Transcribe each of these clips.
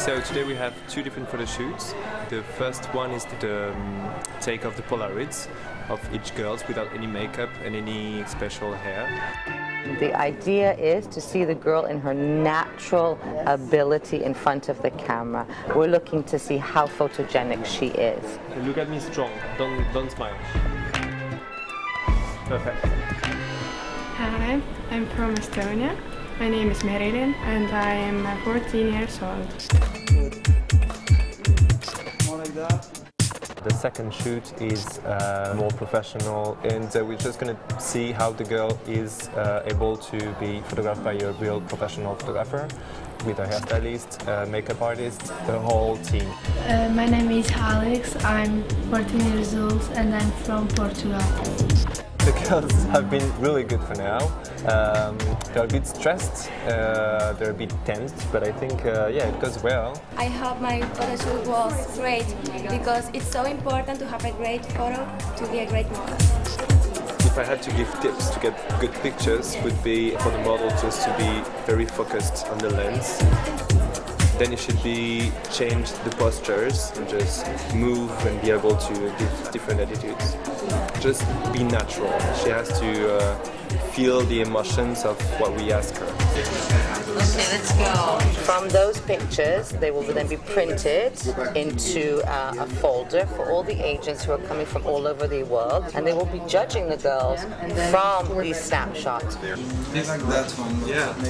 So today we have two different photo shoots. The first one is the um, take of the Polaroids of each girls without any makeup and any special hair. The idea is to see the girl in her natural ability in front of the camera. We're looking to see how photogenic she is. Look at me strong, don't, don't smile. Perfect. Hi, I'm from Estonia. My name is Merilin and I am 14 years old. The second shoot is uh, more professional and uh, we're just going to see how the girl is uh, able to be photographed by a real professional photographer with a hairstylist, a makeup artist, the whole team. Uh, my name is Alex, I'm 14 years old and I'm from Portugal. The girls have been really good for now. Um, they're a bit stressed, uh, they're a bit tense, but I think, uh, yeah, it goes well. I hope my photo shoot was great because it's so important to have a great photo to be a great model. If I had to give tips to get good pictures, would be for the model just to be very focused on the lens. Then you should be change the postures and just move and be able to give different attitudes. Just be natural. She has to uh, feel the emotions of what we ask her. Okay, let's go. From those pictures, they will then be printed into uh, a folder for all the agents who are coming from all over the world, and they will be judging the girls from these snapshots.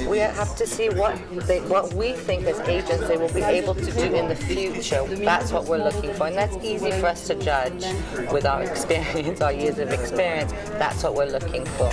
We have to see what they, what we think as agents they will be able to do in the future. That's what we're looking for, and that's easy for us to judge with our experience, our years of experience. That's what we're looking for.